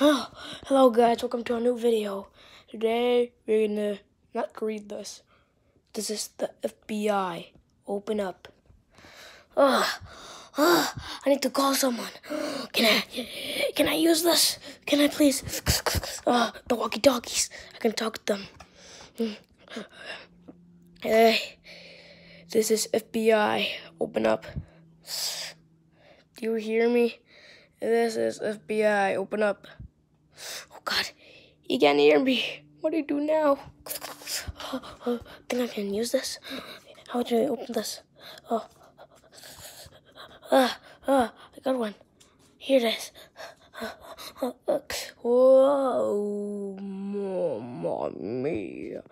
Hello guys, welcome to a new video. Today we're gonna not read this. This is the FBI. Open up. Oh, oh, I need to call someone. Can I can I use this? Can I please? Oh, the walkie talkies. I can talk to them. Hey, this is FBI. Open up. Do you hear me? This is FBI. Open up. Oh God, he can't hear me. What do I do now? Think I can use this? How do I open this? Oh, ah, ah, I got one. Here it is. Whoa, mamma mia.